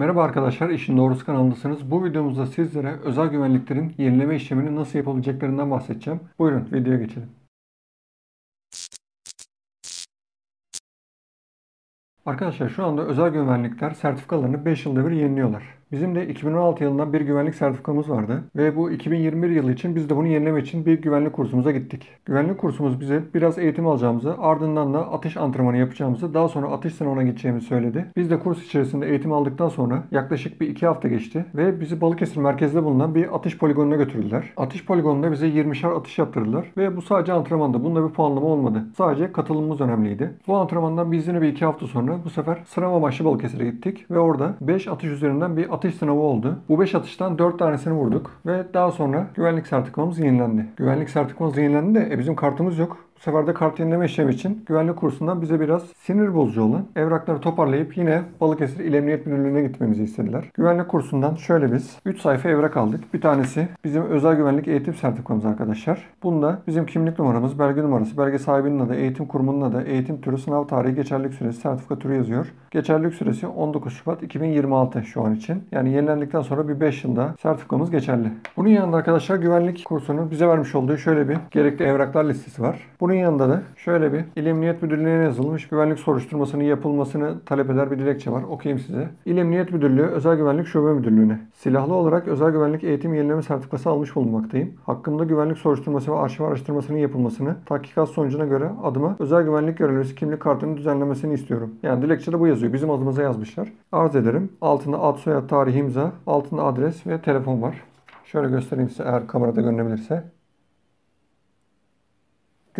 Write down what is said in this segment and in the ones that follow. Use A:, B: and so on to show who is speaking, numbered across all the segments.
A: Merhaba arkadaşlar, İşin Doğrusu kanalındasınız. Bu videomuzda sizlere özel güvenliklerin yenileme işlemini nasıl yapabileceklerinden bahsedeceğim. Buyurun videoya geçelim. Arkadaşlar şu anda özel güvenlikler sertifikalarını 5 yılda bir yeniliyorlar. Bizim de 2016 yılından bir güvenlik sertifikamız vardı ve bu 2021 yılı için biz de bunu yenileme için bir güvenlik kursumuza gittik. Güvenlik kursumuz bize biraz eğitim alacağımızı, ardından da atış antrenmanı yapacağımızı, daha sonra atış sınavına gideceğimizi söyledi. Biz de kurs içerisinde eğitim aldıktan sonra yaklaşık bir 2 hafta geçti ve bizi Balıkesir merkezde bulunan bir atış poligonuna götürdüler. Atış poligonunda bize 20'şer atış yaptırdılar ve bu sadece antrenmanda. Bunda bir puanlama olmadı. Sadece katılımımız önemliydi. Bu antrenmandan biz yine bir 2 hafta sonra bu sefer sınav amaçlı Balıkesir'e gittik ve orada 5 atış üzerinden bir atış sınavı oldu. Bu 5 atıştan 4 tanesini vurduk ve daha sonra güvenlik sertifikamız yenilendi. Güvenlik sertifikamız yenilendi de e, bizim kartımız yok. Bu sefer de kart yenileme işlemi için güvenlik kursundan bize biraz sinir bozucu olan evrakları toparlayıp yine Balıkesir İl Emniyet Müdürlüğü'ne gitmemizi istediler. Güvenlik kursundan şöyle biz 3 sayfa evrak aldık. Bir tanesi bizim özel güvenlik eğitim sertifikamız arkadaşlar. Bunda bizim kimlik numaramız, belge numarası, belge sahibinin adı, eğitim kurumunun adı, eğitim türü, sınav tarihi, geçerlilik süresi, sertifika türü yazıyor. Geçerlilik süresi 19 Şubat 2026 şu an için. Yani yenilendikten sonra bir 5 yılda sertifikamız geçerli. Bunun yanında arkadaşlar güvenlik kursunun bize vermiş olduğu şöyle bir gerekli evraklar listesi var. Bunun yanında da şöyle bir İl Emniyet Müdürlüğü'ne yazılmış güvenlik soruşturmasının yapılmasını talep eder bir dilekçe var. Okuyayım size. İl Emniyet Müdürlüğü Özel Güvenlik Şube Müdürlüğü'ne silahlı olarak özel güvenlik eğitim yenileme sertifikası almış bulunmaktayım. Hakkımda güvenlik soruşturması ve arşiv araştırmasının yapılmasını tahkikat sonucuna göre adıma özel güvenlik görevlisi kimlik kartının düzenlemesini istiyorum. Yani dilekçede bu yazıyor. Bizim adımıza yazmışlar. Arz ederim. Altında ad, soyad, tarih, imza, altında adres ve telefon var. Şöyle göstereyim size eğer kamerada görünebilirse.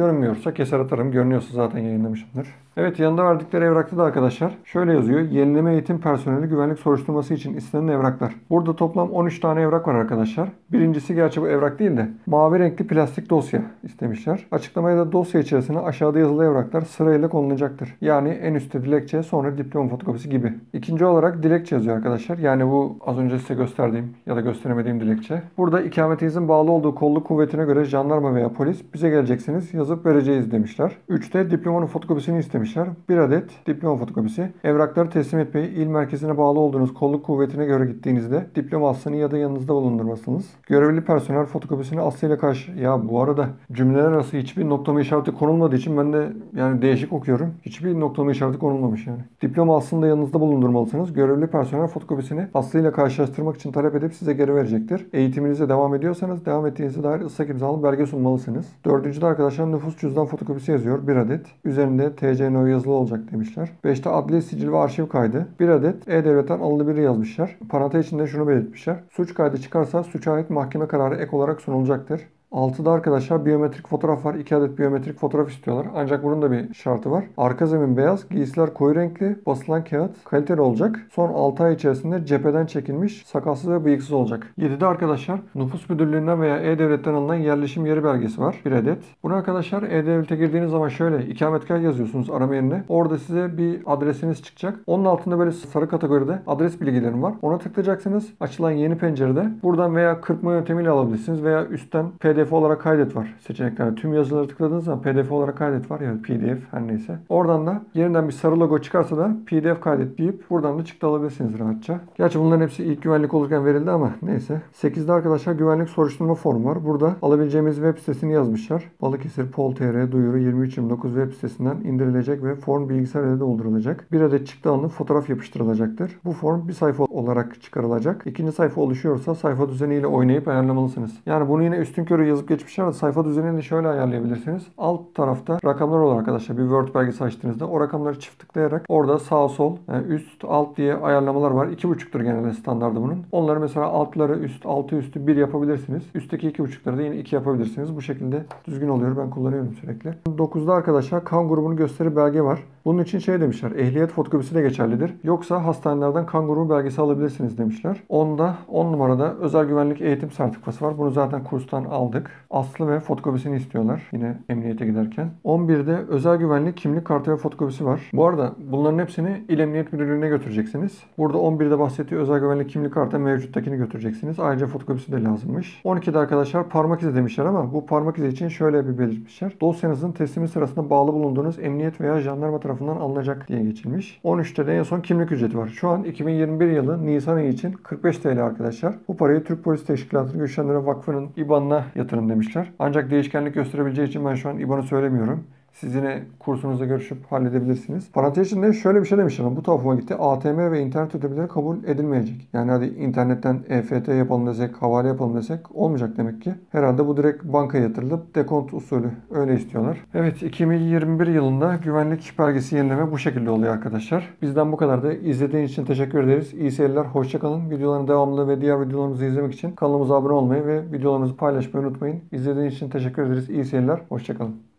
A: Görünmüyorsa keser atarım. Görünüyorsa zaten yayınlamışımdır. Evet yanında verdikleri evrakta da arkadaşlar şöyle yazıyor. Yenileme eğitim personeli güvenlik soruşturması için istenen evraklar. Burada toplam 13 tane evrak var arkadaşlar. Birincisi gerçi bu evrak değil de mavi renkli plastik dosya istemişler. Açıklamaya da dosya içerisine aşağıda yazılı evraklar sırayla konulacaktır. Yani en üstte dilekçe sonra diploma fotokopisi gibi. İkinci olarak dilekçe yazıyor arkadaşlar. Yani bu az önce size gösterdiğim ya da gösteremediğim dilekçe. Burada ikametinizin bağlı olduğu kolluk kuvvetine göre jandarma veya polis bize geleceksiniz yazıp vereceğiz demişler. Üçte diplomanın fotokopisini istemişler istemişler. Bir adet diploma fotokopisi. Evrakları teslim etmeyi il merkezine bağlı olduğunuz kolluk kuvvetine göre gittiğinizde diploma ya da yanınızda bulundurmasınız. Görevli personel fotokopisini aslıyla karşı... Ya bu arada cümleler arası hiçbir noklama işareti konulmadığı için ben de yani değişik okuyorum. Hiçbir noklama işareti konulmamış yani. Diploma aslında yanınızda bulundurmalısınız. Görevli personel fotokopisini aslıyla karşılaştırmak için talep edip size geri verecektir. Eğitiminize devam ediyorsanız devam ettiğinize dair ıslak imzalı belge sunmalısınız. Dördüncüde arkadaşlar nüfus cüzdan fotokopisi yazıyor. Bir adet. Üzerinde TC no yazılı olacak demişler. 5'te adli sicil ve arşiv kaydı. Bir adet E-Devlet'ten alınabilir yazmışlar. Parantez içinde şunu belirtmişler. Suç kaydı çıkarsa suça ait mahkeme kararı ek olarak sunulacaktır. 6'da arkadaşlar biyometrik fotoğraf var. 2 adet biyometrik fotoğraf istiyorlar. Ancak bunun da bir şartı var. Arka zemin beyaz, giysiler koyu renkli, basılan kağıt kaliteli olacak. Son 6 ay içerisinde cepheden çekilmiş, sakalsız ve bıyıksız olacak. 7'de arkadaşlar nüfus müdürlüğünden veya E-Devlet'ten alınan yerleşim yeri belgesi var. Bir adet. Bunu arkadaşlar E-Devlet'e girdiğiniz zaman şöyle ikametgah yazıyorsunuz arama yerine. Orada size bir adresiniz çıkacak. Onun altında böyle sarı kategoride adres bilgilerim var. Ona tıklayacaksınız. Açılan yeni pencerede buradan veya kırpma yöntemiyle alabilirsiniz veya üstten PDF PDF olarak kaydet var seçeneklerde. Tüm yazıları tıkladığınız zaman PDF olarak kaydet var ya PDF her neyse. Oradan da yeniden bir sarı logo çıkarsa da PDF kaydet deyip buradan da çıktı alabilirsiniz rahatça. Gerçi bunların hepsi ilk güvenlik olurken verildi ama neyse. 8'de arkadaşlar güvenlik soruşturma formu var. Burada alabileceğimiz web sitesini yazmışlar. Balıkesir Pol.tr duyuru 2329 web sitesinden indirilecek ve form bilgisayar doldurulacak. Bir adet çıktı alınıp fotoğraf yapıştırılacaktır. Bu form bir sayfa olarak çıkarılacak. İkinci sayfa oluşuyorsa sayfa düzeniyle oynayıp ayarlamalısınız. Yani bunu yine üstün körü yazıp geçmişler de sayfa düzenini şöyle ayarlayabilirsiniz. Alt tarafta rakamlar olur arkadaşlar. Bir Word belgesi açtığınızda o rakamları çift tıklayarak orada sağ sol yani üst alt diye ayarlamalar var. 2.5'tür genelde standardı bunun. Onları mesela altları üst altı üstü 1 yapabilirsiniz. Üstteki 2.5'ları da yine 2 yapabilirsiniz. Bu şekilde düzgün oluyor. Ben kullanıyorum sürekli. 9'da arkadaşlar kan grubunu gösteri belge var. Bunun için şey demişler. Ehliyet fotokopisi de geçerlidir. Yoksa hastanelerden kan grubu belgesi alabilirsiniz demişler. Onda 10 numarada özel güvenlik eğitim sertifikası var. Bunu zaten kurstan aldık. Aldık. Aslı ve fotokopisini istiyorlar yine emniyete giderken. 11'de özel güvenlik kimlik kartı ve fotokopisi var. Bu arada bunların hepsini İl Emniyet Müdürlüğü'ne götüreceksiniz. Burada 11'de bahsettiği özel güvenlik kimlik kartı mevcuttakini götüreceksiniz. Ayrıca fotokopisi de lazımmış. 12'de arkadaşlar parmak izi demişler ama bu parmak izi için şöyle bir belirtmişler. Dosyanızın teslimi sırasında bağlı bulunduğunuz emniyet veya jandarma tarafından alınacak diye geçilmiş. 13'te de en son kimlik ücreti var. Şu an 2021 yılı Nisan ayı için 45 TL arkadaşlar. Bu parayı Türk Polis Teşkilatı Güçlendirme Vakfı'nın IBAN'ına yatırın demişler. Ancak değişkenlik gösterebileceği için ben şu an IBAN'ı söylemiyorum. Siz yine kursunuzda görüşüp halledebilirsiniz. Parantez içinde şöyle bir şey demişler. Bu tuhafıma gitti. ATM ve internet ödemeleri kabul edilmeyecek. Yani hadi internetten EFT yapalım desek, havale yapalım desek olmayacak demek ki. Herhalde bu direkt bankaya yatırılıp dekont usulü öyle istiyorlar. Evet 2021 yılında güvenlik belgesi yenileme bu şekilde oluyor arkadaşlar. Bizden bu kadar da izlediğiniz için teşekkür ederiz. İyi seyirler, hoşçakalın. Videoların devamlı ve diğer videolarımızı izlemek için kanalımıza abone olmayı ve videolarımızı paylaşmayı unutmayın. İzlediğiniz için teşekkür ederiz. İyi seyirler, hoşçakalın.